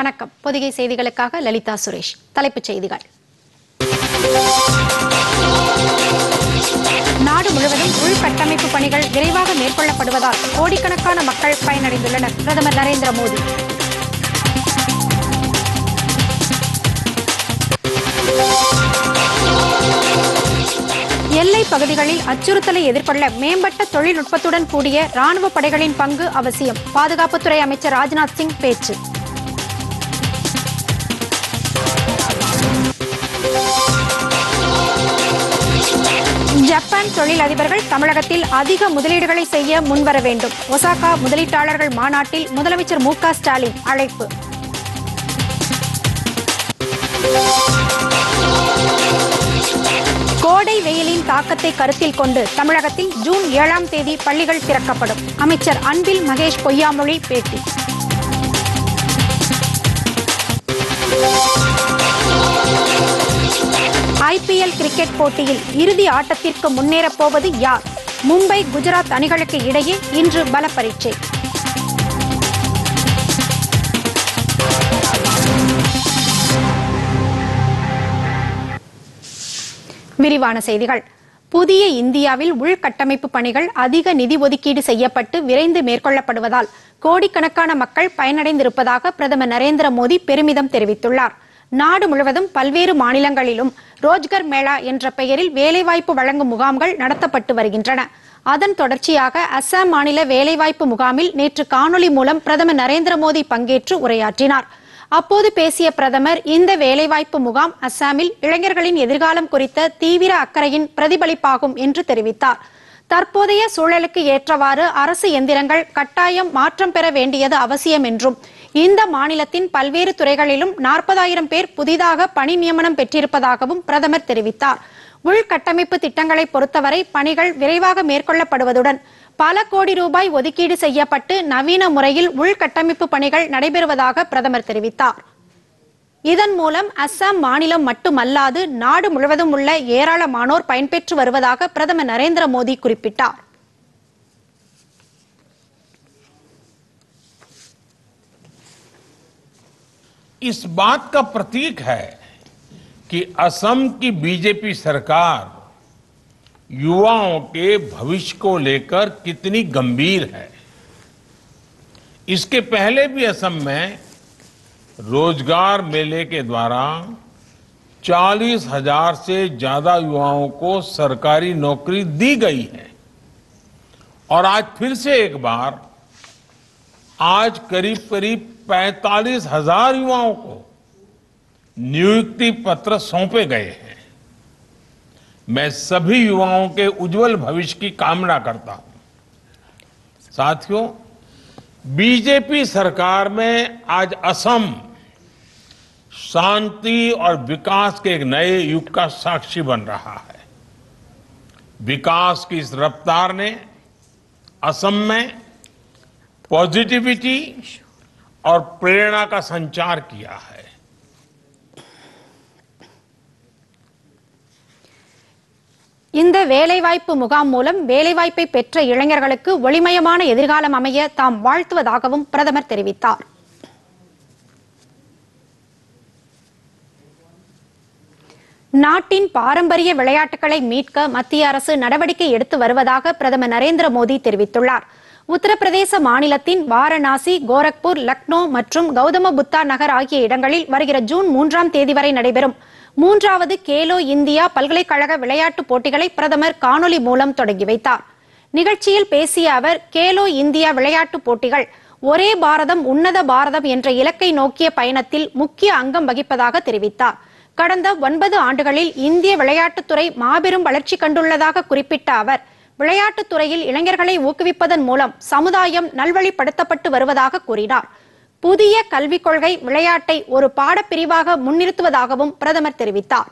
வணக்கம். பொதிகை செய்திகளுக்காக லலிதா சுரேஷ். தலைப்புச் செய்திகள். நாடு முழுவதும் உள்கட்டமைப்பு பணிகள் விரைவாக மேற்கொள்ளப்படுவதால் கோடிக்கணக்கான மக்கள் பயனடைந்துள்ளனர். பிரதமர் நரேந்திர மோடி. எல்லை பகுதிகளில் அச்சுறுத்தலை எதிர்கொள்ள மேம்பட்ட தொழில்நுட்பத்துடன் கூடிய ராணுவ படைகளின் பங்கு அவசியம். பாதுகாப்புத்துறை அமைச்சர் ராஜ்நாத் சிங் பேச்சு. ஜப்பான் தொழிலதிபர்கள் தமிழகத்தில் அதிக முதலீடுகளை செய்ய முன்வர வேண்டும். ஒசாகா முதலீட்டாளர்கள் மாநாட்டில் முதலமைச்சர் மு ஸ்டாலின் அழைப்பு. கோடை வெயிலின் தாக்கத்தை கருத்தில் கொண்டு தமிழகத்தில் ஜூன் ஏழாம் தேதி பள்ளிகள் திறக்கப்படும். அமைச்சர் அன்பில் மகேஷ் பொய்யாமொழி பேட்டி. ஐபிஎல் கிரிக்கெட் போட்டியில் இறுதி ஆட்டத்திற்கு முன்னேறப் போவது யார்? மும்பை குஜராத் அணிகளுக்கு இடையே இன்று பல பரீட்சை விரிவான செய்திகள். புதிய இந்தியாவில் உள்கட்டமைப்பு பணிகள் அதிக நிதி ஒதுக்கீடு செய்யப்பட்டு விரைந்து மேற்கொள்ளப்படுவதால் கோடிக்கணக்கான மக்கள் பயனடைந்திருப்பதாக பிரதமர் நரேந்திர மோடி பெருமிதம் தெரிவித்துள்ளார். நாடு முழுவதும் பல்வேறு மாநிலங்களிலும் ரோஜ்கர் மேளா என்ற பெயரில் வேலைவாய்ப்பு வழங்கும் முகாம்கள் நடத்தப்பட்டு வருகின்றன. அதன் தொடர்ச்சியாக அஸ்ஸாம் மாநில வேலைவாய்ப்பு முகாமில் நேற்று காணொலி மூலம் பிரதமர் நரேந்திர மோடி பங்கேற்று உரையாற்றினார். அப்போது பேசிய பிரதமர் இந்த வேலைவாய்ப்பு முகாம் அஸ்ஸாமில் இளைஞர்களின் எதிர்காலம் குறித்த தீவிர அக்கறையின் பிரதிபலிப்பாகும் என்று தெரிவித்தார். தற்போதைய சூழலுக்கு ஏற்றவாறு அரசு எந்திரங்கள் கட்டாயம் மாற்றம் பெற வேண்டியது அவசியம் என்றும் இந்த மாநிலத்தின் பல்வேறு துறைகளிலும் நாற்பதாயிரம் பேர் புதிதாக பணி நியமனம் பெற்றிருப்பதாகவும் பிரதமர் தெரிவித்தார். உள்கட்டமைப்பு திட்டங்களை பொறுத்தவரை பணிகள் விரைவாக மேற்கொள்ளப்படுவதுடன் பல கோடி ரூபாய் ஒதுக்கீடு செய்யப்பட்டு நவீன முறையில் உள்கட்டமைப்பு பணிகள் நடைபெறுவதாக பிரதமர் தெரிவித்தார். இதன் மூலம் அஸ்ஸாம் மாநிலம் மட்டுமல்லாது நாடு முழுவதும் உள்ள ஏராளமானோர் பயன்பெற்று வருவதாக பிரதமர் நரேந்திர மோடி குறிப்பிட்டார். इस बात का प्रतीक है कि असम की बीजेपी सरकार युवाओं के भविष्य को लेकर कितनी गंभीर है। इसके पहले भी असम में रोज़गार मेले के द्वारा चालीस हज़ार से ज़्यादा युवाओं को सरकारी नौकरी दी गई है। और आज फिर से एक बार, आज करीब करीब पैंतालीस हज़ार युवाओं को नियुक्ति पत्र सौंपे गए हैं। मैं सभी युवाओं के उज्जवल भविष्य की कामना करता हूँ। साथियों, बीजेपी सरकार में आज असम शांति और विकास के एक नए युग का साक्षी बन रहा है। विकास की इस रफ्तार ने असम में पॉजिटिविटी और प्रेरणा का संचार किया है இந்த வேலைவாய்ப்பு முகாம் மூலம் வேலைவாய்ப்பை பெற்ற இளைஞர்களுக்கு ஒளிமயமான எதிர்காலம் அமைய தாம் வாழ்த்துவதாகவும் பிரதமர் தெரிவித்தார் நாட்டின் பாரம்பரிய விளையாட்டுகளை மீட்க மத்திய அரசு நடவடிக்கை எடுத்து வருவதாக பிரதமர் நரேந்திர மோடி தெரிவித்துள்ளார் உத்தரப்பிரதேச மாநிலத்தின் வாரணாசி கோரக்பூர் லக்னோ மற்றும் கௌதம புத்தா நகர் ஆகிய இடங்களில் வருகிற ஜூன் மூன்றாம் தேதி வரை நடைபெறும் மூன்றாவது கேலோ இந்தியா பல்கலைக்கழக விளையாட்டுப் போட்டிகளை பிரதமர் காணொலி மூலம் தொடங்கி வைத்தார். நிகழ்ச்சியில் பேசிய அவர் கேலோ இந்தியா விளையாட்டுப் போட்டிகள் ஒரே பாரதம் உன்னத பாரதம் என்ற இலக்கை நோக்கிய பயணத்தில் முக்கிய அங்கம் வகிப்பதாக தெரிவித்தார். கடந்த ஒன்பது ஆண்டுகளில் இந்திய விளையாட்டுத்துறை மாபெரும் வளர்ச்சி கண்டுள்ளதாக குறிப்பிட்ட அவர் விளையாட்டுத் துறையில் இளைஞர்களை ஊக்குவிப்பதன் மூலம் சமுதாயம் நல்வழிப்படுத்தப்பட்டு வருவதாக கூறினார் புதிய கல்விக் கொள்கை விளையாட்டை ஒரு பாடப்பிரிவாக முன்னிறுத்துவதாகவும் பிரதமர் தெரிவித்தார்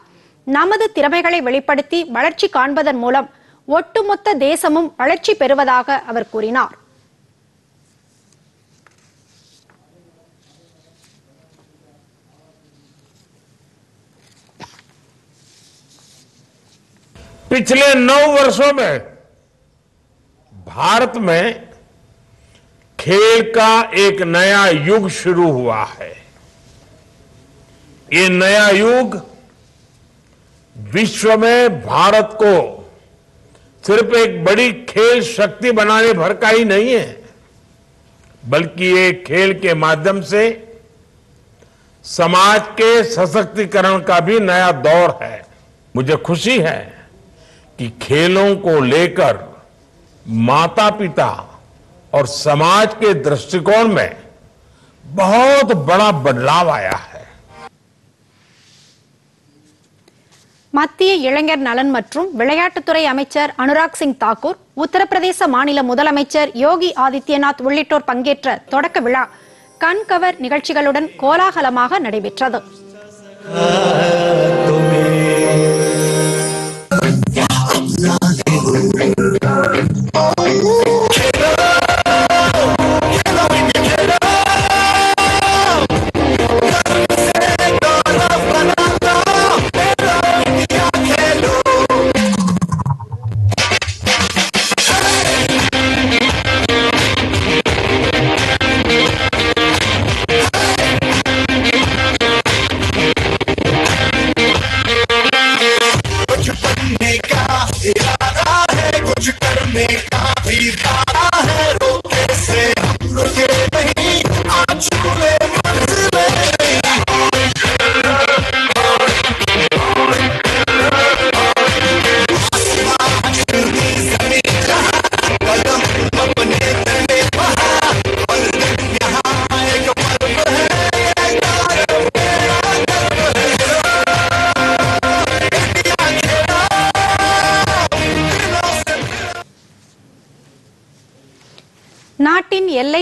நமது திறமைகளை வெளிப்படுத்தி வளர்ச்சி காண்பதன் மூலம் ஒட்டுமொத்த தேசமும் வளர்ச்சி பெறுவதாக அவர் கூறினார் पिछले नौ वर्षों में भारत में खेल का एक नया युग शुरू हुआ है। ये नया युग विश्व में भारत को सिर्फ़ एक बड़ी खेल शक्ति बनाने भर का ही नहीं है, बल्कि ये खेल के माध्यम से समाज के सशक्तिकरण का भी नया दौर है। मुझे खुशी है कि खेलों को लेकर माता पिता और समाज के दृष्टिकोण में बहुत बड़ा बदलाव आया है மத்திய இளைஞர் நலன் மற்றும் விளையாட்டுத்துறை அமைச்சர் அனுராக் சிங் தாக்கூர் உத்தரப்பிரதேச மாநில முதலமைச்சர் யோகி ஆதித்யநாத் உள்ளிட்டோர் பங்கேற்ற தொடக்க விழா கண்கவர் நிகழ்ச்சிகளுடன் கோலாகலமாக நடைபெற்றது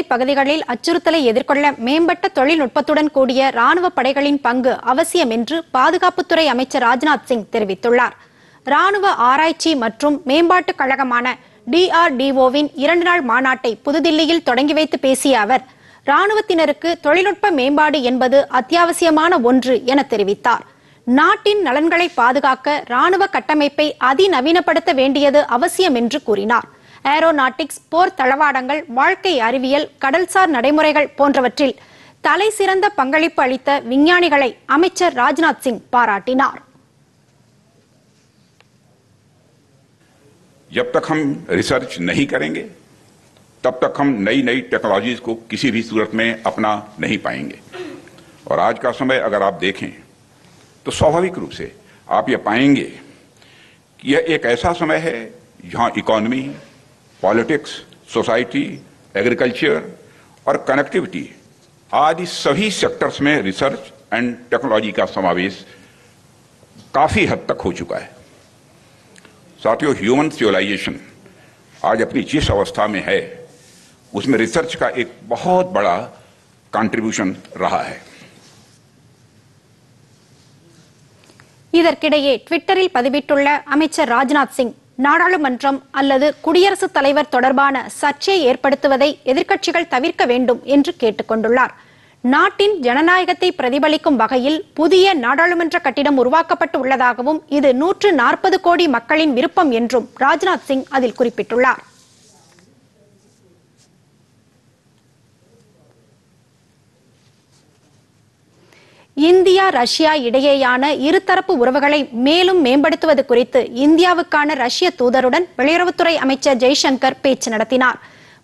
பகுதிகளில் அச்சுறுத்தலை எதிர்கொள்ள மேம்பட்ட தொழில்நுட்பத்துடன் கூடிய ராணுவ படைகளின் பங்கு அவசியம் என்று பாதுகாப்புத்துறை அமைச்சர் ராஜ்நாத் சிங் தெரிவித்துள்ளார். ராணுவ ஆராய்ச்சி மற்றும் மேம்பாட்டுக் கழகமான டிஆர்டிஓவின் இரண்டு நாள் மாநாட்டை புதுதில்லியில் தொடங்கி வைத்து பேசிய அவர் ராணுவத்தினருக்கு தொழில்நுட்ப மேம்பாடு என்பது அத்தியாவசியமான ஒன்று என தெரிவித்தார். நாட்டின் நலன்களை பாதுகாக்க ராணுவ கட்டமைப்பை அதிநவீனப்படுத்த வேண்டியது அவசியம் என்று கூறினார். ஏரோநாட்டிக்ஸ் போர் தளவாடங்கள் வாழ்க்கை அறிவியல் கடல்சார் நடைமுறைகள் போன்றவற்றில் தலை சிறந்த பங்களிப்பு அளித்த விஞ்ஞானிகளை அமைச்சர் ராஜ்நாத் சிங் பாராட்டினார் जब तक हम रिसर्च नहीं करेंगे तब तक हम नई नई टेक्नोलॉजीज को किसी भी सूरत में अपना नहीं पाएंगे और आज का समय अगर आप देखें तो स्वाभाविक रूप से आप ये पाएंगे कि यह एक ऐसा समय है जहां इकोनॉमी पॉलिटिक्स सोसाइटी एग्रीकल्चर और कनेक्टिविटी आदि सभी सेक्टर्स में रिसर्च एंड टेक्नोलॉजी का समावेश काफी हद तक हो चुका है साथियों ह्यूमन सिविलाइजेशन आज अपनी जिस अवस्था में है उसमें रिसर्च का एक बहुत बड़ा कंट्रीब्यूशन रहा है இதற்கிடையே ட்விட்டரில் பதிவிட்டுள்ள அமைச்சர் ராஜ்நாத் சிங் நாடாளுமன்றம் அல்லது குடியரசுத் தலைவர் தொடர்பான சர்ச்சையை ஏற்படுத்துவதை எதிர்க்கட்சிகள் தவிர்க்க வேண்டும் என்று கேட்டுக்கொண்டுள்ளார். நாட்டின் ஜனநாயகத்தை பிரதிபலிக்கும் வகையில் புதிய நாடாளுமன்ற கட்டிடம் உருவாக்கப்பட்டு உள்ளதாகவும் இது நூற்று நாற்பது கோடி மக்களின் விருப்பம் என்றும் ராஜ்நாத் சிங் அதில் குறிப்பிட்டுள்ளார். இந்தியா ரஷ்யா இடையேயான இருதரப்பு உறவுகளை மேலும் மேம்படுத்துவது குறித்து இந்தியாவுக்கான ரஷ்ய தூதருடன் வெளியுறவுத்துறை அமைச்சர் ஜெய்சங்கர் பேச்சு நடத்தினார்.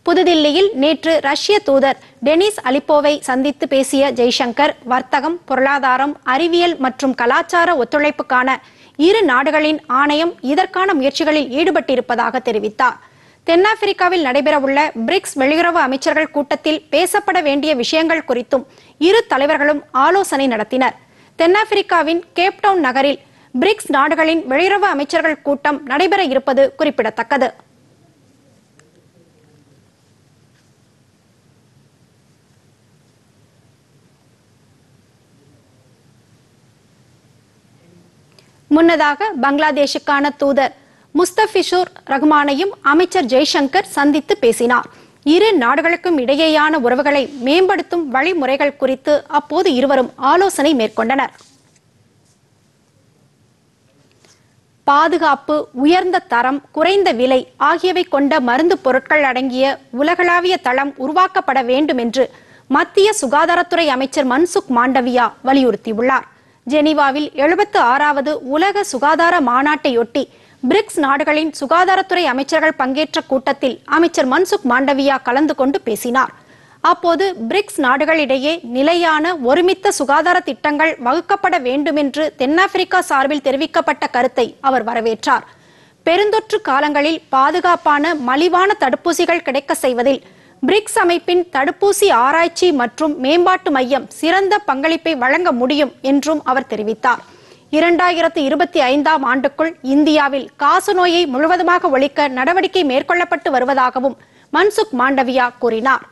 புதுதில்லியில் நேற்று ரஷ்ய தூதர் டெனிஸ் அலிப்போவை சந்தித்து பேசிய ஜெய்சங்கர் வர்த்தகம் பொருளாதாரம் அறிவியல் மற்றும் கலாச்சார ஒத்துழைப்புக்கான இரு நாடுகளின் ஆணையம் இதற்கான முயற்சிகளில் ஈடுபட்டிருப்பதாக தெரிவித்தார். தென்னாப்பிரிக்காவில் நடைபெறவுள்ள பிரிக்ஸ் வெளியுறவு அமைச்சர்கள் கூட்டத்தில் பேசப்பட வேண்டிய விஷயங்கள் குறித்தும் இரு தலைவர்களும் ஆலோசனை நடத்தினர். தென்னாப்பிரிக்காவின் கேப்டவுன் நகரில் பிரிக்ஸ் நாடுகளின் வெளியுறவு அமைச்சர்கள் கூட்டம் நடைபெற இருப்பது குறிப்பிடத்தக்கது. முன்னதாக பங்களாதேஷுக்கான தூதர் முஸ்தபிஷூர் ரஹ்மானையும் அமைச்சர் ஜெய்சங்கர் சந்தித்து பேசினார். இரு நாடுகளுக்கும் இடையேயான உறவுகளை மேம்படுத்தும் வழிமுறைகள் குறித்து அப்போது இருவரும் ஆலோசனை மேற்கொண்டனர். பாதுகாப்பு உயர்ந்த தரம் குறைந்த விலை ஆகியவை கொண்ட மருந்து பொருட்கள் அடங்கிய உலகளாவிய தளம் உருவாக்கப்பட வேண்டும் என்று மத்திய சுகாதாரத்துறை அமைச்சர் மன்சுக் மாண்டவியா வலியுறுத்தியுள்ளார். ஜெனீவாவில் எழுபத்து ஆறாவது உலக சுகாதார மாநாட்டையொட்டி பிரிக்ஸ் நாடுகளின் சுகாதாரத்துறை அமைச்சர்கள் பங்கேற்ற கூட்டத்தில் அமைச்சர் மன்சுக் மாண்டவியா கலந்து கொண்டு பேசினார். அப்போது பிரிக்ஸ் நாடுகளிடையே நிலையான ஒருமித்த சுகாதார திட்டங்கள் வகுக்கப்பட வேண்டுமென்று தென்னாப்பிரிக்கா சார்பில் தெரிவிக்கப்பட்ட கருத்தை அவர் வரவேற்றார். பெருந்தொற்று காலங்களில் பாதுகாப்பான மலிவான தடுப்பூசிகள் கிடைக்க செய்வதில் பிரிக்ஸ் அமைப்பின் தடுப்பூசி ஆராய்ச்சி மற்றும் மேம்பாட்டு மையம் சிறந்த பங்களிப்பை வழங்க முடியும் என்றும் அவர் தெரிவித்தார். இரண்டாயிரத்து இருபத்தி ஐந்தாம் ஆண்டுக்குள் இந்தியாவில் காசநோயை முழுவதுமாக ஒழிக்க நடவடிக்கை மேற்கொள்ளப்பட்டு வருவதாகவும் மன்சுக் மாண்டவியா கூறினார்.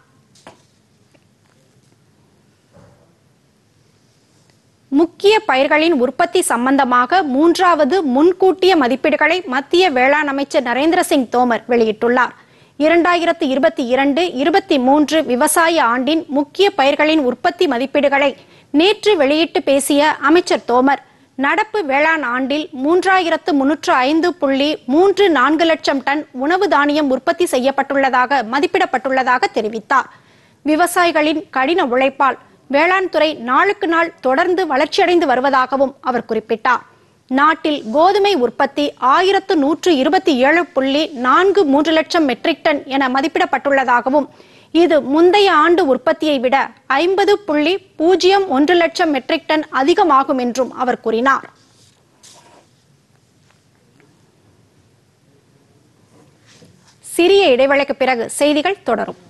முக்கிய பயிர்களின் உற்பத்தி சம்பந்தமாக மூன்றாவது முன்கூட்டிய மதிப்பீடுகளை மத்திய வேளாண் அமைச்சர் நரேந்திர சிங் தோமர் வெளியிட்டுள்ளார். இரண்டாயிரத்து இருபத்தி இரண்டு இருபத்தி மூன்று விவசாய ஆண்டின் முக்கிய பயிர்களின் உற்பத்தி மதிப்பீடுகளை நேற்று வெளியிட்டு பேசிய அமைச்சர் தோமர் நடப்பு வேளாண் ஆண்டில் மூன்றாயிரத்து முன்னூற்று ஐந்து புள்ளி மூன்று நான்கு லட்சம் டன் உணவு தானியம் உற்பத்தி செய்யப்பட்டுள்ளதாக மதிப்பிடப்பட்டுள்ளதாக தெரிவித்தார். விவசாயிகளின் கடின உழைப்பால் வேளாண் துறை நாளுக்கு நாள் தொடர்ந்து வளர்ச்சியடைந்து வருவதாகவும் அவர் குறிப்பிட்டார். நாட்டில் கோதுமை உற்பத்தி ஆயிரத்து நூற்று இருபத்தி ஏழு புள்ளி நான்கு மூன்று லட்சம் மெட்ரிக் டன் என மதிப்பிடப்பட்டுள்ளதாகவும் இது முந்தைய ஆண்டு உற்பத்தியை விட ஐம்பது புள்ளி பூஜ்ஜியம் ஒன்று லட்சம் மெட்ரிக் டன் அதிகமாகும் என்றும் அவர் கூறினார். சிறிய இடைவேளைக்கு பிறகு செய்திகள் தொடரும்.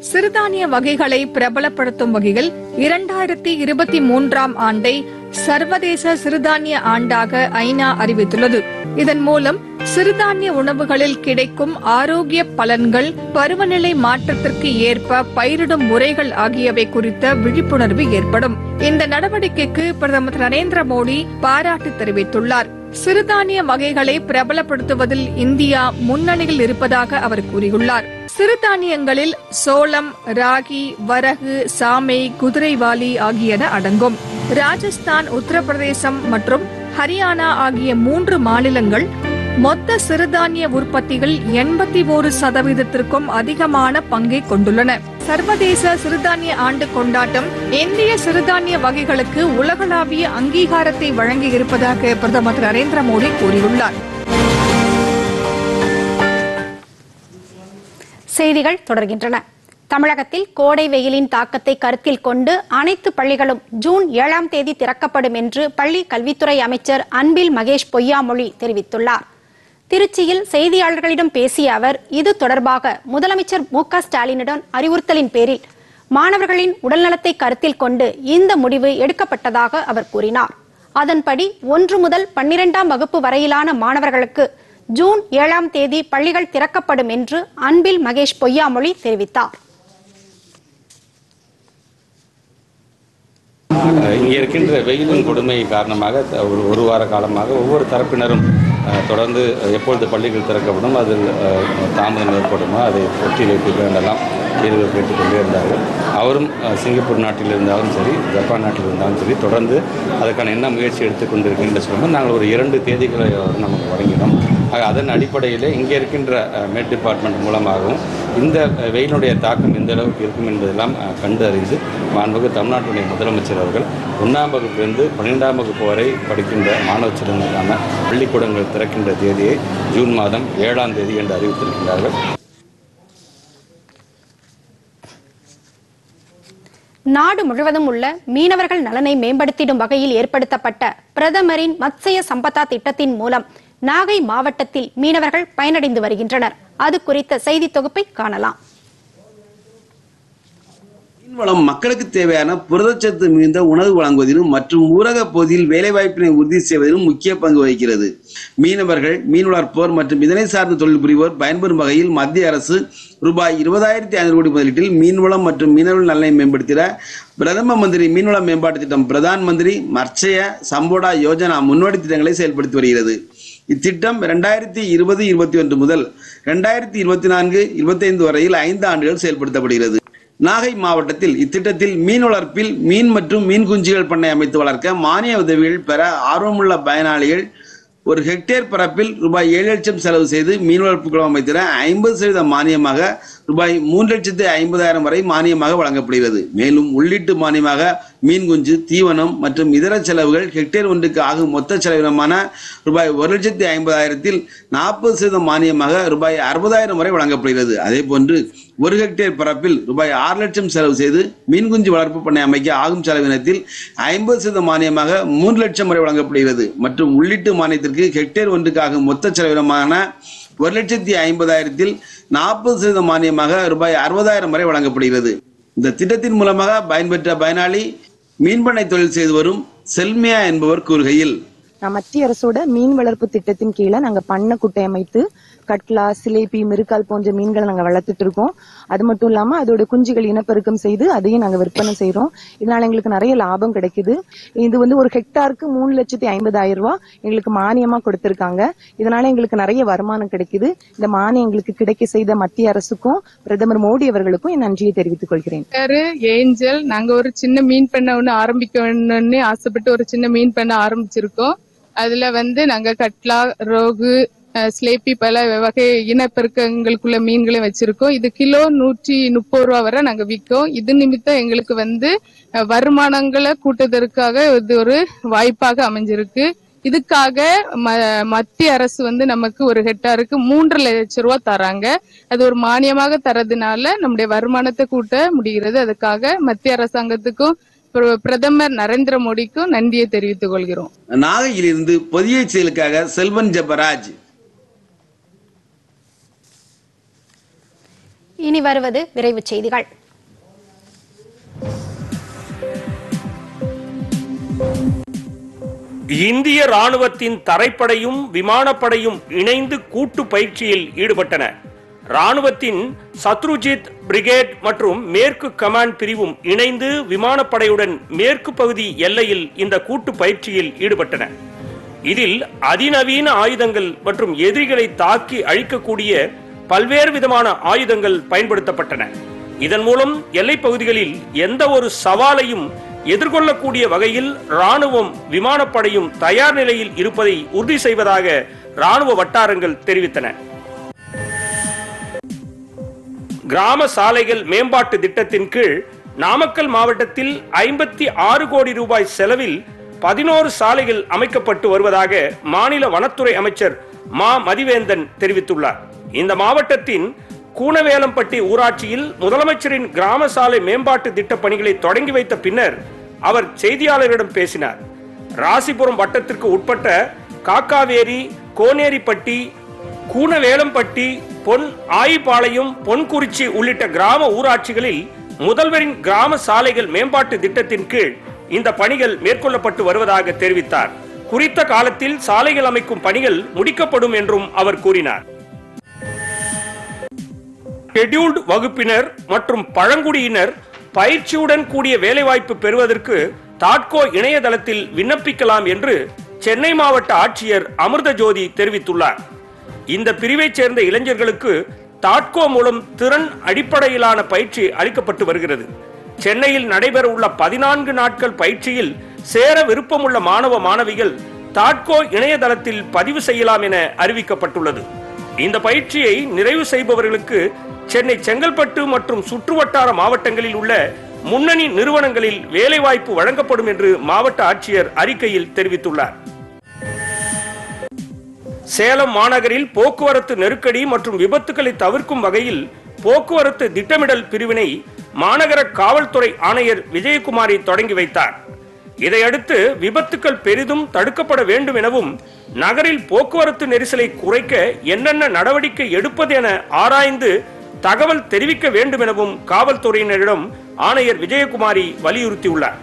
சிறுதானிய வகைகளை பிரபலப்படுத்தும் வகையில் இரண்டாயிரத்தி இருபத்தி மூன்றாம் ஆண்டை சர்வதேச சிறுதானிய ஆண்டாக ஐநா அறிவித்துள்ளது. இதன் மூலம் சிறுதானிய உணவுகளில் கிடைக்கும் ஆரோக்கிய பலன்கள் பருவநிலை மாற்றத்திற்கு ஏற்ப பயிரிடும் முறைகள் ஆகியவை குறித்த விழிப்புணர்வு ஏற்படும். இந்த நடவடிக்கைக்கு பிரதமர் நரேந்திர மோடி பாராட்டு தெரிவித்துள்ளார். சிறுதானிய வகைகளை பிரபலப்படுத்துவதில் இந்தியா முன்னணியில் இருப்பதாக அவர் கூறியுள்ளார். சிறுதானியங்களில் சோளம் ராகி வரகு சாமை குதிரைவாலி ஆகியன அடங்கும். ராஜஸ்தான் உத்தரப்பிரதேசம் மற்றும் ஹரியானா ஆகிய மூன்று மாநிலங்கள் மொத்த சிறுதானிய உற்பத்தியில் எண்பத்தி ஒரு சதவீதத்திற்கும் அதிகமான பங்கை கொண்டுள்ளன. சர்வதேச சிறுதானிய ஆண்டு கொண்டாட்டம் இந்திய சிறுதானிய வகைகளுக்கு உலகளாவிய அங்கீகாரத்தை வழங்கி இருப்பதாக பிரதமர் நரேந்திர மோடி கூறியுள்ளார். செய்திகள் தொடர்கின்றன. தமிழகத்தில் கோடை வெயிலின் தாக்கத்தை கருத்தில் கொண்டு அனைத்து பள்ளிகளும் ஜூன் ஏழாம் தேதி திறக்கப்படும் என்று பள்ளி கல்வித்துறை அமைச்சர் அன்பில் மகேஷ் பொய்யாமொழி தெரிவித்துள்ளார். திருச்சியில் செய்தியாளர்களிடம் பேசிய அவர் இது தொடர்பாக முதலமைச்சர் மு க ஸ்டாலினிடம் அறிவுறுத்தலின் பேரில் மாணவர்களின் உடல்நலத்தை கருத்தில் கொண்டு இந்த முடிவு எடுக்கப்பட்டதாக அவர் கூறினார். அதன்படி ஒன்று முதல் பன்னிரெண்டாம் வகுப்பு வரையிலான மாணவர்களுக்கு ஜூன் ஏழாம் தேதி பள்ளிகள் திறக்கப்படும் என்று அன்பில் மகேஷ் பொய்யாமொழி தெரிவித்தார். இங்கே இருக்கின்ற வெயிலின் கொடுமை காரணமாக ஒரு ஒரு வார காலமாக ஒவ்வொரு தரப்பினரும் தொடர்ந்து எப்பொழுது பள்ளிகள் திறக்கப்படும் அதில் தாமதம் ஏற்படுமோ அதை ஒற்றி வைத்து வேண்டலாம் கேள்வி கேட்டுக்கொண்டே இருந்தார்கள். அவரும் சிங்கப்பூர் நாட்டில் இருந்தாலும் சரி ஜப்பான் நாட்டில் இருந்தாலும் சரி தொடர்ந்து அதுக்கான என்ன முயற்சி எடுத்துக்கொண்டிருக்கின்ற சொல்லும்போது நாங்கள் ஒரு இரண்டு தேதிகளை அவர் நமக்கு வழங்கினோம். அதன் அடிப்படையில் இங்கே இருக்கின்ற மேட் மெட் டிபார்ட்மெண்ட் மூலமாகவும் இந்த வெயிலுடைய தாக்கம் எந்த அளவுக்கு இருக்கும் என்பதெல்லாம் கண்டறிந்து கண்டு அறிந்து மாண்புமிகு தமிழ்நாட்டுடைய முதலமைச்சர் அவர்கள் ஒன்றாம் வகுப்பிலிருந்து பன்னிரெண்டாம் வகுப்பு வரை படிக்கின்ற மாணவ செல்வங்களுக்கான பள்ளிக்கூடங்கள் திறக்கின்ற தேதியை ஜூன் மாதம் ஏழாம் தேதி என்று அறிவித்திருக்கின்றார்கள். நாடு முழுவதும் உள்ள மீனவர்கள் நலனை மேம்படுத்திடும் வகையில் ஏற்படுத்தப்பட்ட பிரதமரின் மத்ஸ்ய சம்பதா திட்டத்தின் மூலம் நாகை மாவட்டத்தில் மீனவர்கள் பயனடைந்து வருகின்றனர். அது குறித்த செய்தி தொகுப்பை காணலாம். மீன்வளம் மக்களுக்கு தேவையான புரதச்சத்து மிகுந்த உணவு வழங்குவதிலும் மற்றும் ஊரக பகுதியில் வேலைவாய்ப்பினை உறுதி செய்வதிலும் முக்கிய பங்கு வகிக்கிறது. மீனவர்கள் மீன் வளர்ப்போர் மற்றும் இதனை சார்ந்த தொழில் புரிவோர் பயன்பெறும் வகையில் மத்திய அரசு ரூபாய் இருபதாயிரத்தி ஐநூறு கோடி முதலீட்டில் மீன்வளம் மற்றும் மீனவர்கள் நலனை மேம்படுத்திட பிரதம மந்திரி மீன்வள மேம்பாட்டு திட்டம் பிரதான் மந்திரி மர்ச்சய சம்போடா யோஜனா முன்னோடி திட்டங்களை செயல்படுத்தி வருகிறது. இத்திட்டம் இரண்டாயிரத்தி இருபது இருபத்தி ஒன்று முதல் இரண்டாயிரத்தி இருபத்தி நான்கு இருபத்தைந்து வரையில் ஐந்து ஆண்டுகள் செயல்படுத்தப்படுகிறது. நாகை மாவட்டத்தில் இத்திட்டத்தில் மீன் வளர்ப்பில் மீன் மற்றும் மீன் குஞ்சுகள் பண்ணை அமைத்து வளர்க்க மானிய உதவிகள் பெற ஆர்வமுள்ள பயனாளிகள் ஒரு ஹெக்டேர் பரப்பில் ரூபாய் ஏழு லட்சம் செலவு செய்து மீன் வளர்ப்பு குளம் அமைத்திட ஐம்பது சதவீத மானியமாக ரூபாய் மூன்று லட்சத்து ஐம்பதாயிரம் வரை மானியமாக வழங்கப்படுகிறது. மேலும் உள்ளீட்டு மானியமாக மீன் குஞ்சு தீவனம் மற்றும் இதர செலவுகள் ஹெக்டேர் ஒன்றுக்கு ஆகும் மொத்த செலவினமான ரூபாய் ஒரு லட்சத்தி ஐம்பதாயிரத்தில் நாற்பது சதவீதம் மானியமாக ரூபாய் அறுபதாயிரம் வரை வழங்கப்படுகிறது. அதே போன்று ஒரு ஹெக்டேர் பரப்பில் ரூபாய் ஆறு லட்சம் செலவு செய்து மீன் குஞ்சு வளர்ப்பு பண்ணை அமைக்க ஆகும் செலவினத்தில் ஐம்பது சதவீத மானியமாக மூன்று லட்சம் வரை வழங்கப்படுகிறது. மற்றும் உள்ளீட்டு மானியத்திற்கு ஹெக்டேர் ஒன்றுக்காக மொத்த செலவினமான ஒரு லட்சத்தி ஐம்பதாயிரத்தில் நாற்பது சதவீத மானியமாக ரூபாய் அறுபதாயிரம் வரை வழங்கப்படுகிறது. இந்த திட்டத்தின் மூலமாக பயன்பெற்ற பயனாளி மீன்பண்ணை தொழில் செய்து வரும் செல்மியா என்பவர் கூறுகையில் மத்திய அரசோட மீன் வளர்ப்பு திட்டத்தின் கீழே நாங்க பண்ணை குட்டை அமைத்து கட்லா சிலேபி மிருக்கால் போன்ற மீன்களை நாங்கள் வளர்த்துட்டு இருக்கோம் அது மட்டும் இல்லாமல் அதோட குஞ்சுகள் இனப்பெருக்கம் செய்து அதையும் நாங்கள் விற்பனை செய்கிறோம் இதனால எங்களுக்கு நிறைய லாபம் கிடைக்குது. இது வந்து ஒரு ஹெக்டாருக்கு மூணு லட்சத்தி ஐம்பதாயிரம் ரூபா எங்களுக்கு மானியமாக கொடுத்துருக்காங்க. இதனால எங்களுக்கு நிறைய வருமானம் கிடைக்குது. இந்த மானியம் எங்களுக்கு கிடைக்க செய்த மத்திய அரசுக்கும் பிரதமர் மோடி அவர்களுக்கும் என் நன்றியை தெரிவித்துக் கொள்கிறேன். ஏஞ்சல். நாங்க ஒரு சின்ன மீன் பண்ண ஒன்று ஆரம்பிக்கணும்னு ஆசைப்பட்டு ஒரு சின்ன மீன் பண்ண ஆரம்பிச்சிருக்கோம். அதுல வந்து நாங்க கட்லா ரோகு ஸ்லேப்பி பல வகை இனப்பெருக்கங்களுக்குள்ள மீன்களையும் வச்சிருக்கோம். இது கிலோ நூற்றி முப்பது ரூபா வரை நாங்க விற்கோம். இது நிமித்தம் எங்களுக்கு வந்து வருமானங்களை கூட்டுவதற்காக இது ஒரு வாய்ப்பாக அமைஞ்சிருக்கு. இதுக்காக ம- மத்திய அரசு வந்து நமக்கு ஒரு ஹெக்டாருக்கு மூன்று லட்சம் ரூபா தராங்க. அது ஒரு மானியமாக தரதுனால நம்முடைய வருமானத்தை கூட்ட முடிகிறது. அதுக்காக மத்திய அரசாங்கத்துக்கும் பிரதமர் நரேந்திர மோடிக்கும் நன்றியை தெரிவித்துக் கொள்கிறோம். நாகையிலிருந்து பொதிய செயலுக்காக செல்வன் ஜெபராஜ். இனி வருவது விரைவு செய்திகள். இந்திய ராணுவத்தின் தரைப்படையும் விமானப்படையும் இணைந்து கூட்டு பயிற்சியில் ஈடுபட்டன. ராணுவத்தின் சத்ருஜித் பிரிகேட் மற்றும் மேற்கு கமாண்ட் பிரிவும் இணைந்து விமானப்படையுடன் மேற்கு பகுதி எல்லையில் இந்த கூட்டு பயிற்சியில் ஈடுபட்டன. இதில் அதிநவீன ஆயுதங்கள் மற்றும் எதிரிகளை தாக்கி அழிக்கக்கூடிய பல்வேறு விதமான ஆயுதங்கள் பயன்படுத்தப்பட்டன. இதன் மூலம் எல்லைப் பகுதிகளில் எந்த ஒரு சவாலையும் எதிர்கொள்ளக்கூடிய வகையில் ராணுவம் விமானப்படையும் தயார் நிலையில் இருப்பதை உறுதி செய்வதாக ராணுவ வட்டாரங்கள் தெரிவித்தன. கிராம சாலைகள் மேம்பாட்டு திட்டத்தின் கீழ் நாமக்கல் மாவட்டத்தில் ஐம்பத்தி ஆறு கோடி ரூபாய் செலவில் பதினோரு சாலைகள் அமைக்கப்பட்டு வருவதாக மாநில வனத்துறை அமைச்சர் மா மதிவேந்தன் தெரிவித்துள்ளார். இந்த மாவட்டத்தின் கூனவேலம்பட்டி ஊராட்சியில் முதலமைச்சரின் கிராம சாலை மேம்பாட்டு திட்ட பணிகளை தொடங்கி வைத்த பின்னர் அவர் செய்தியாளரிடம் பேசினார். ராசிபுரம் வட்டத்திற்கு உட்பட்ட காக்காவேரி கோனேரிப்பட்டி கூனவேலம்பட்டி பொன் ஆயிப்பாளையம் பொன்குறிச்சி உள்ளிட்ட கிராம ஊராட்சிகளில் முதல்வரின் கிராம சாலைகள் மேம்பாட்டு திட்டத்தின் கீழ் இந்த பணிகள் மேற்கொள்ளப்பட்டு வருவதாக தெரிவித்தார். குறித்த காலத்தில் சாலைகள் அமைக்கும் பணிகள் முடிக்கப்படும் என்றும் அவர் கூறினார். ஷெட்யூல்டு வகுப்பினர் மற்றும் பழங்குடியினர் பயிற்சியுடன் கூடிய வேலைவாய்ப்பு பெறுவதற்கு தாட்கோ இணையதளத்தில் விண்ணப்பிக்கலாம் என்று சென்னை மாவட்ட ஆட்சியர் அமிர்த ஜோதி தெரிவித்துள்ளார். இந்த பிரிவைச் சேர்ந்த இளைஞர்களுக்கு தாட்கோ மூலம் திறன் அடிப்படையிலான பயிற்சி அளிக்கப்பட்டு வருகிறது. சென்னையில் நடைபெறவுள்ள பதினான்கு நாட்கள் பயிற்சியில் சேர விருப்பமுள்ள மாணவ மாணவிகள் தாட்கோ இணையதளத்தில் பதிவு செய்யலாம் என அறிவிக்கப்பட்டுள்ளது. இந்த பயிற்சியை நிறைவு செய்பவர்களுக்கு சென்னை செங்கல்பட்டு மற்றும் சுற்றுவட்டார மாவட்டங்களில் உள்ள முன்னணி நிறுவனங்களில் வேலைவாய்ப்பு வழங்கப்படும் என்று மாவட்ட ஆட்சியர் அறிக்கையில் தெரிவித்துள்ளார். சேலம் மாநகரில் போக்குவரத்து நெருக்கடி மற்றும் விபத்துகளை தவிர்க்கும் வகையில் போக்குவரத்து திட்டமிடல் பிரிவினை மாநகர காவல்துறை ஆணையர் விஜயகுமாரி தொடங்கி வைத்தார். இதையடுத்து விபத்துக்கள் பெரிதும் தடுக்கப்பட வேண்டும் எனவும் நகரில் போக்குவரத்து நெரிசலை குறைக்க என்னென்ன நடவடிக்கை எடுப்பது என ஆராய்ந்து தகவல் தெரிவிக்க வேண்டும் எனவும் காவல்துறையினரிடம் ஆணையர் விஜயகுமாரி வலியுறுத்தியுள்ளார்.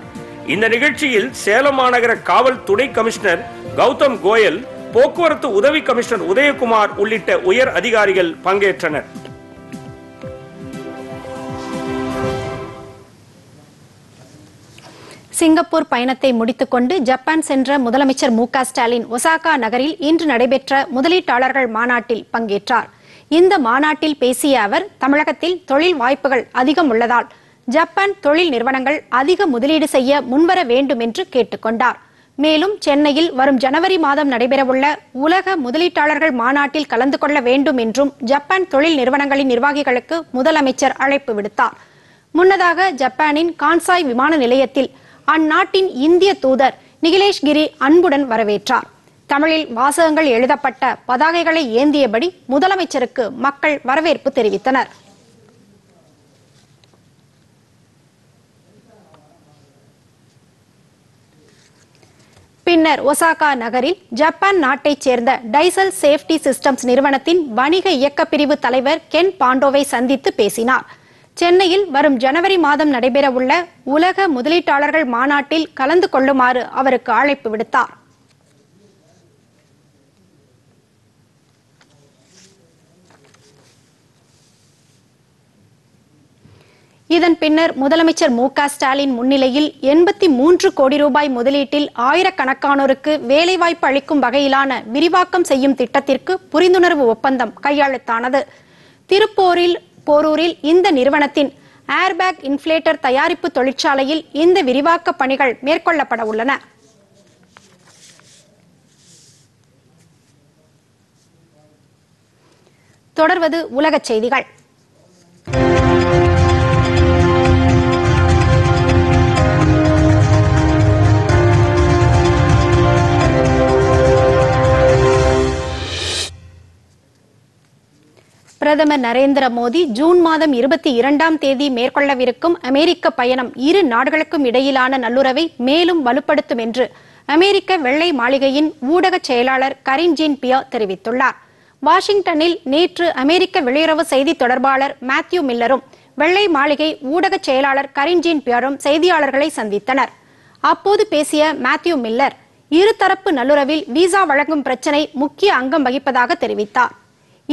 இந்த நிகழ்ச்சியில் சேலம் மாநகர காவல் துணை கமிஷனர் கௌதம் கோயல் போக்குவரத்து உதவி கமிஷனர் உதயகுமார் உள்ளிட்ட உயர் அதிகாரிகள் பங்கேற்றனர். சிங்கப்பூர் பயணத்தை முடித்துக்கொண்டு ஜப்பான் சென்ற முதலமைச்சர் மு ஸ்டாலின் ஒசாகா நகரில் இன்று நடைபெற்ற முதலீட்டாளர்கள் மாநாட்டில் பங்கேற்றார். இந்த மாநாட்டில் பேசிய அவர் தமிழகத்தில் தொழில் வாய்ப்புகள் அதிகம் உள்ளதால் ஜப்பான் தொழில் நிறுவனங்கள் அதிக முதலீடு செய்ய முன்வர வேண்டும் என்று கேட்டுக்கொண்டார். மேலும் சென்னையில் வரும் ஜனவரி மாதம் நடைபெறவுள்ள உலக முதலீட்டாளர்கள் மாநாட்டில் கலந்து கொள்ள வேண்டும் என்றும் ஜப்பான் தொழில் நிறுவனங்களின் நிர்வாகிகளுக்கு முதலமைச்சர் அழைப்பு விடுத்தார். முன்னதாக ஜப்பானின் கான்சாய் விமான நிலையத்தில் அந்நாட்டின் இந்திய தூதர் நிகிலேஷ் கிரி அன்புடன் வரவேற்றார். தமிழில் வாசகங்கள் எழுதப்பட்ட பதாகைகளை ஏந்தியபடி முதலமைச்சருக்கு மக்கள் வரவேற்பு தெரிவித்தனர். பின்னர் ஒசாகா நகரில் ஜப்பான் நாட்டைச் சேர்ந்த டைசல் சேஃப்டி சிஸ்டம்ஸ் நிறுவனத்தின் வணிக இயக்க பிரிவு தலைவர் கென் பாண்டோவை சந்தித்து பேசினார். சென்னையில் வரும் ஜனவரி மாதம் நடைபெறவுள்ள உலக முதலீட்டாளர்கள் மாநாட்டில் கலந்து கொள்ளுமாறு அவருக்கு அழைப்பு விடுத்தார். இதன் பின்னர் முதலமைச்சர் மு க ஸ்டாலின் முன்னிலையில் எண்பத்தி மூன்று கோடி ரூபாய் முதலீட்டில் ஆயிரக்கணக்கானோருக்கு வேலைவாய்ப்பு அளிக்கும் வகையிலான விரிவாக்கம் செய்யும் திட்டத்திற்கு புரிந்துணர்வு ஒப்பந்தம் கையெழுத்தானது. திருப்போரில் போரூரில் இந்த நிறுவனத்தின் ஏர்பேக் இன்ஃபிளேட்டர் தயாரிப்பு தொழிற்சாலையில் இந்த விரிவாக்க பணிகள் மேற்கொள்ளப்பட உள்ளன. தொடர்வது உலகச் செய்திகள். பிரதமர் நரேந்திர மோடி ஜூன் மாதம் இருபத்தி இரண்டாம் தேதி மேற்கொள்ளவிருக்கும் அமெரிக்க பயணம் இரு நாடுகளுக்கும் இடையிலான நல்லுறவை மேலும் வலுப்படுத்தும் என்று அமெரிக்க வெள்ளை மாளிகையின் ஊடக செயலாளர் கரின் ஜீன் பியா தெரிவித்துள்ளார். வாஷிங்டனில் நேற்று அமெரிக்க வெளியுறவு செய்தி தொடர்பாளர் மேத்யூ மில்லரும் வெள்ளை மாளிகை ஊடக செயலாளர் கரின் ஜீன் பியரும் செய்தியாளர்களை சந்தித்தனர். அப்போது பேசிய மேத்யூ மில்லர் இருதரப்பு நல்லுறவில் விசா வழங்கும் பிரச்சினை முக்கிய அங்கம் வகிப்பதாக தெரிவித்தார்.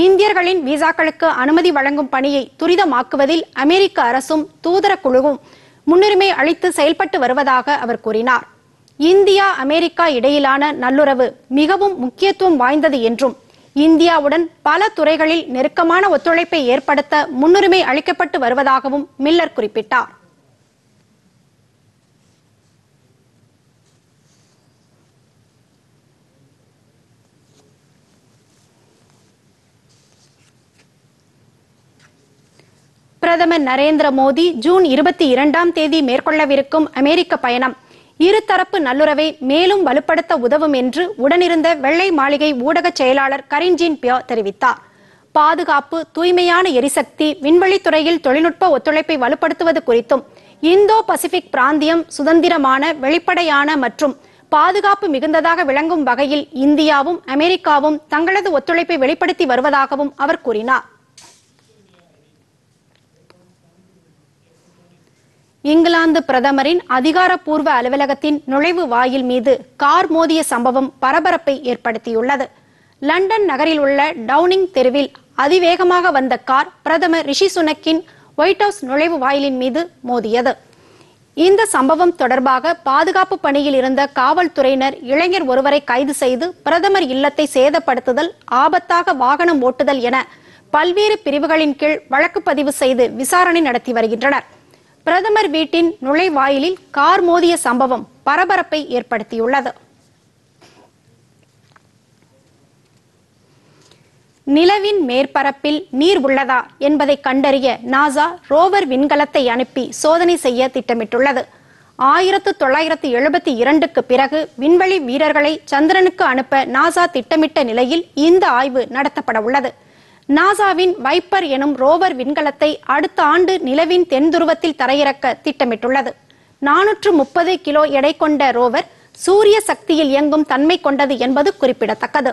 இந்தியர்களின் விசாக்களுக்கு அனுமதி வழங்கும் பணியை துரிதமாக்குவதில் அமெரிக்க அரசும் தூதர குழுவும் முன்னுரிமை அளித்து செயல்பட்டு வருவதாக அவர் கூறினார். இந்தியா அமெரிக்கா இடையிலான நல்லுறவு மிகவும் முக்கியத்துவம் வாய்ந்தது என்றும் இந்தியாவுடன் பல துறைகளில் நெருக்கமான ஒத்துழைப்பை ஏற்படுத்த முன்னுரிமை அளிக்கப்பட்டு வருவதாகவும் மில்லர் குறிப்பிட்டார். பிரதமர் நரேந்திர மோடி ஜூன் இருபத்தி இரண்டாம் தேதி மேற்கொள்ளவிருக்கும் அமெரிக்க பயணம். இருதரப்பு நல்லுறவை மேலும் வலுப்படுத்த உதவும் என்று உடனிருந்த வெள்ளை மாளிகை ஊடக செயலாளர் கரின்ஜின் பியா தெரிவித்தார். பாதுகாப்பு தூய்மையான எரிசக்தி விண்வெளித்துறையில் தொழில்நுட்ப ஒத்துழைப்பை வலுப்படுத்துவது குறித்தும் இந்தோ பசிபிக் பிராந்தியம் சுதந்திரமான வெளிப்படையான மற்றும் பாதுகாப்பு மிகுந்ததாக விளங்கும் வகையில் இந்தியாவும் அமெரிக்காவும் தங்களது ஒத்துழைப்பை வெளிப்படுத்தி வருவதாகவும் அவர் கூறினார். இங்கிலாந்து பிரதமரின் அதிகாரப்பூர்வ அலுவலகத்தின் நுழைவு வாயில் மீது கார் மோதிய சம்பவம் பரபரப்பை ஏற்படுத்தியுள்ளது. லண்டன் நகரில் உள்ள டவுனிங் தெருவில் அதிவேகமாக வந்த கார் பிரதமர் ரிஷி சுனக்கின் ஒயிட் ஹவுஸ் நுழைவு வாயிலின் மீது மோதியது. இந்த சம்பவம் தொடர்பாக பாதுகாப்பு பணியில் இருந்த காவல்துறையினர் இளைஞர் ஒருவரை கைது செய்து பிரதமர் இல்லத்தை சேதப்படுத்துதல் ஆபத்தாக வாகனம் ஓட்டுதல் என பல்வேறு பிரிவுகளின் கீழ் வழக்கு பதிவு செய்து விசாரணை நடத்தி வருகின்றனர். பிரதமர் வீட்டின் நுழைவாயிலில் கார் மோதிய சம்பவம் பரபரப்பை ஏற்படுத்தியுள்ளது. நிலவின் மேற்பரப்பில் நீர் உள்ளதா என்பதை கண்டறிய நாசா ரோவர் விண்கலத்தை அனுப்பி சோதனை செய்ய திட்டமிட்டுள்ளது. ஆயிரத்து தொள்ளாயிரத்து எழுபத்தி இரண்டுக்கு பிறகு விண்வெளி வீரர்களை சந்திரனுக்கு அனுப்ப நாசா திட்டமிட்ட நிலையில் இந்த ஆய்வு நடத்தப்பட உள்ளது நாசாவின் வைப்பர் எனும் ரோவர் விண்கலத்தை அடுத்த ஆண்டு நிலவின் தென்துருவத்தில் தரையிறக்க திட்டமிட்டுள்ளது. நானூற்று முப்பது கிலோ எடை கொண்ட ரோவர் சூரிய சக்தியில் இயங்கும் தன்மை கொண்டது என்பது குறிப்பிடத்தக்கது.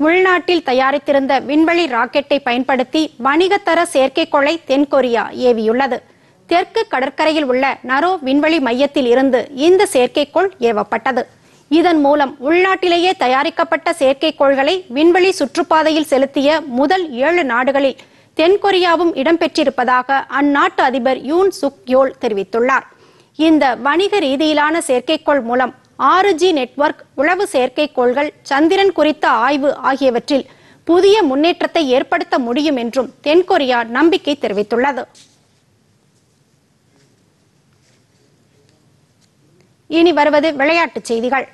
உள்நாட்டில் தயாரித்திருந்த விண்வெளி ராக்கெட்டை பயன்படுத்தி வணிகத்தர செயற்கைக்கோளை தென்கொரியா ஏவியுள்ளது. தெற்கு கடற்கரையில் உள்ள நரோ விண்வெளி மையத்தில் இருந்து இந்த செயற்கைக்கோள் ஏவப்பட்டது. இதன் மூலம் உள்நாட்டிலேயே தயாரிக்கப்பட்ட செயற்கைக்கோள்களை விண்வெளி சுற்றுப்பாதையில் செலுத்திய முதல் ஏழு நாடுகளில் தென்கொரியாவும் இடம்பெற்றிருப்பதாக அந்நாட்டு அதிபர் யூன் சுக் யோல் தெரிவித்துள்ளார். இந்த வணிக ரீதியிலான செயற்கைக்கோள் மூலம் ஆறு ஜி நெட்வொர்க் உளவு செயற்கைக்கோள்கள் சந்திரன் குறித்த ஆய்வு ஆகியவற்றில் புதிய முன்னேற்றத்தை ஏற்படுத்த முடியும் என்றும் தென்கொரியா நம்பிக்கை தெரிவித்துள்ளது. இனி வருவது விளையாட்டுச் செய்திகள்.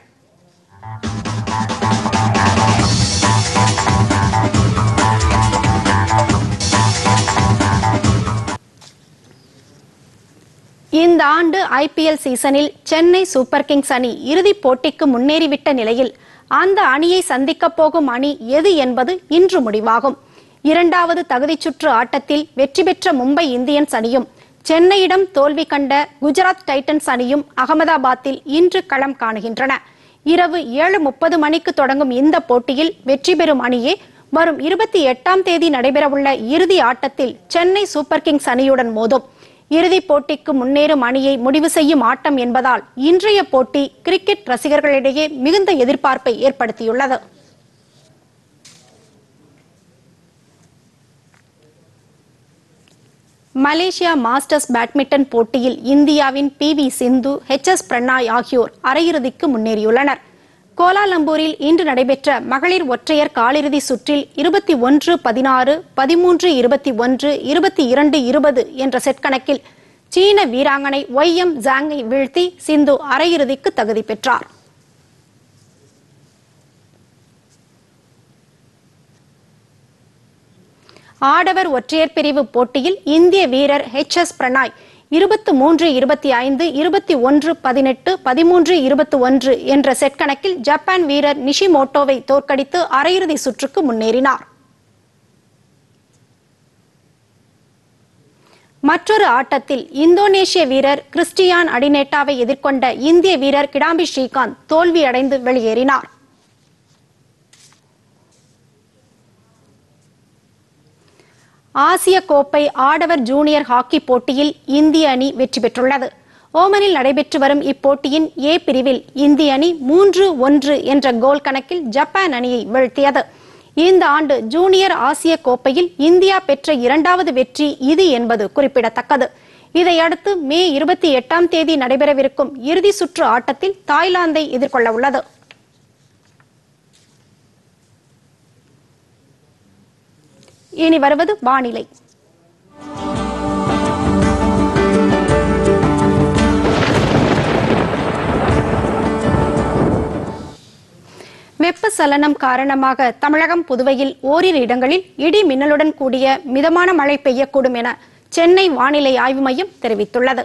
இந்த ஆண்டு ஐபிஎல் சீசனில் சென்னை சூப்பர் கிங்ஸ் அணி இறுதிப் போட்டிக்கு முன்னேறிவிட்ட நிலையில் அந்த அணியை சந்திக்கப் போகும் அணி எது என்பது இன்று முடிவாகும். இரண்டாவது தகுதிச் சுற்று ஆட்டத்தில் வெற்றி பெற்ற மும்பை இந்தியன்ஸ் அணியும் சென்னையிடம் தோல்வி கண்ட குஜராத் டைட்டன்ஸ் அணியும் அகமதாபாத்தில் இன்று களம் காணுகின்றன. இரவு ஏழு முப்பது மணிக்கு தொடங்கும் இந்த போட்டியில் வெற்றி பெறும் அணியே வரும் இருபத்தி எட்டாம் தேதி நடைபெறவுள்ள இறுதி ஆட்டத்தில் சென்னை சூப்பர் கிங்ஸ் அணியுடன் மோதும். இறுதிப் போட்டிக்கு முன்னேறும் அணியை முடிவு செய்யும் ஆட்டம் என்பதால் இன்றைய போட்டி கிரிக்கெட் ரசிகர்களிடையே மிகுந்த எதிர்பார்ப்பை ஏற்படுத்தியுள்ளது. மலேசியா மாஸ்டர்ஸ் பேட்மிண்டன் போட்டியில் இந்தியாவின் P V Sindhu H S Prannoy ஆகியோர் அரையிறுதிக்கு முன்னேறியுள்ளனர். கோலாலம்பூரில் இன்று நடைபெற்ற மகளிர் ஒற்றையர் காலிறுதி சுற்றில் இருபத்தி ஒன்று பதினாறு பதிமூன்று இருபத்தி ஒன்று இருபத்தி இரண்டு இருபது என்ற செட் கணக்கில் சீன வீராங்கனை ஒய் எம் ஜாங்கை வீழ்த்தி சிந்து அரையிறுதிக்கு தகுதி பெற்றார். ஆடவர் ஒற்றையர் பிரிவு போட்டியில் இந்திய வீரர் ஹெச் எஸ் பிரணாய் இருபத்து மூன்று இருபத்தி ஐந்து இருபத்தி ஒன்று பதினெட்டு பதிமூன்று இருபத்தி ஒன்று என்ற செட் கணக்கில் ஜப்பான் வீரர் நிஷிமோட்டோவை தோற்கடித்து அரையிறுதி சுற்றுக்கு முன்னேறினார். மற்றொரு ஆட்டத்தில் இந்தோனேஷிய வீரர் கிறிஸ்டியான் அடினேட்டாவை எதிர்கொண்ட இந்திய வீரர் கிடாம்பி ஸ்ரீகாந்த் தோல்வியடைந்து வெளியேறினார். ஆசிய கோப்பை ஆடவர் ஜூனியர் ஹாக்கி போட்டியில் இந்திய அணி வெற்றி பெற்றுள்ளது. ஓமனில் நடைபெற்று வரும் இப்போட்டியின் ஏ பிரிவில் இந்திய அணி மூன்று ஒன்று என்ற கோல் கணக்கில் ஜப்பான் அணியை வீழ்த்தியது. இந்த ஆண்டு ஜூனியர் ஆசிய கோப்பையில் இந்தியா பெற்ற இரண்டாவது வெற்றி இது என்பது குறிப்பிடத்தக்கது. இதையடுத்து மே இருபத்தி எட்டாம் தேதி நடைபெறவிருக்கும் இறுதி சுற்று ஆட்டத்தில் தாய்லாந்தை எதிர்கொள்ள உள்ளது. இனி வருவது வானிலை. வெப்பசலனம் காரணமாக தமிழகம் புதுவையில் ஓரிரு இடங்களில் இடி மின்னலுடன் கூடிய மிதமான மழை பெய்யக்கூடும் என சென்னை வானிலை ஆய்வு மையம் தெரிவித்துள்ளது.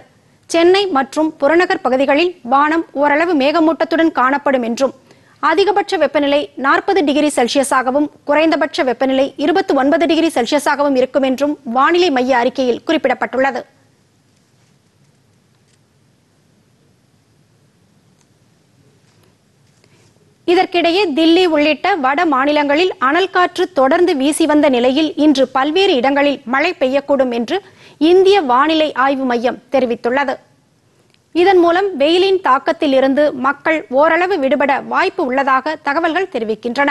சென்னை மற்றும் புறநகர் பகுதிகளில் வானம் ஓரளவு மேகமூட்டத்துடன் காணப்படும் என்றும் அதிகபட்ச வெப்பநிலை நாற்பது டிகிரி செல்சியஸாகவும் குறைந்தபட்ச வெப்பநிலை இருபத்தி ஒன்பது டிகிரி செல்சியஸாகவும் இருக்கும் என்றும் வானிலை மைய அறிக்கையில் குறிப்பிடப்பட்டுள்ளது. இதற்கிடையே தில்லி உள்ளிட்ட வட மாநிலங்களில் அனல் காற்று தொடர்ந்து வீசி வந்த நிலையில் இன்று பல்வேறு இடங்களில் மழை பெய்யக்கூடும் என்று இந்திய வானிலை ஆய்வு மையம் தெரிவித்துள்ளது. இதன் மூலம் வெயிலின் தாக்கத்தில் இருந்து மக்கள் ஓரளவு விடுபட வாய்ப்பு உள்ளதாக தகவல்கள் தெரிவிக்கின்றன.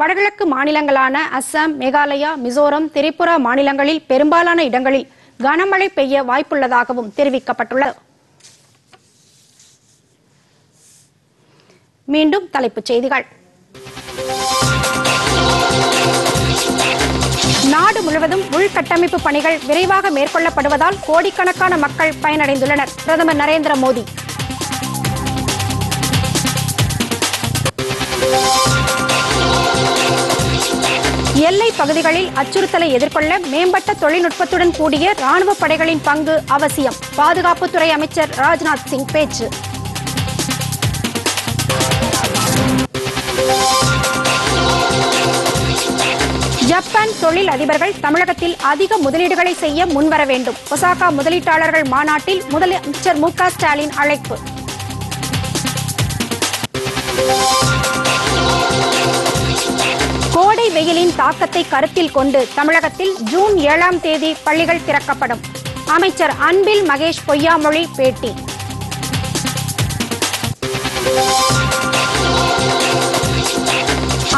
வடகிழக்கு மாநிலங்களான அஸ்ஸாம் மேகாலயா மிசோரம் திரிபுரா மாநிலங்களில் பெரும்பாலான இடங்களில் கனமழை பெய்ய வாய்ப்புள்ளதாகவும் தெரிவிக்கப்பட்டுள்ளது. மீண்டும் தலைப்புச் செய்திகள். நாடு முழுவதும் உள்கட்டமைப்பு பணிகள் விரைவாக மேற்கொள்ளப்படுவதால் கோடிக்கணக்கான மக்கள் பயனடைந்துள்ளனர். பிரதமர் நரேந்திர மோடி. எல்லை பகுதிகளில் அச்சுறுத்தலை எதிர்கொள்ள மேம்பட்ட தொழில்நுட்பத்துடன் கூடிய ராணுவ படைகளின் பங்கு அவசியம். பாதுகாப்புத்துறை அமைச்சர் ராஜ்நாத் சிங் பேச்சு. ஜப்பான் தொழில் அதிபர்கள் தமிழகத்தில் அதிக முதலீடுகளை செய்ய முன்வர வேண்டும். ஒசாகா முதலீட்டாளர்கள் மாநாட்டில் முதலமைச்சர் மு க ஸ்டாலின் அழைப்பு. கோடை வெயிலின் தாக்கத்தை கருத்தில் கொண்டு தமிழகத்தில் ஜூன் ஏழாம் தேதி பள்ளிகள் திறக்கப்படும். அமைச்சர் அன்பில் மகேஷ் பொய்யாமொழி பேட்டி.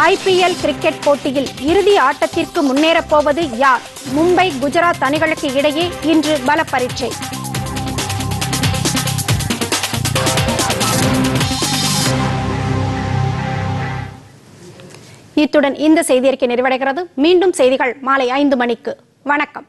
ஐபிஎல் கிரிக்கெட் போட்டியில் இறுதி ஆட்டத்திற்கு முன்னேறப்போவது யார்? மும்பை குஜராத் அணிகளுக்கு இடையே இன்று பல பரீட்சை. இத்துடன் இந்த செய்தியறிக்கை நிறைவடைகிறது. மீண்டும் செய்திகள் மாலை ஐந்து மணிக்கு. வணக்கம்.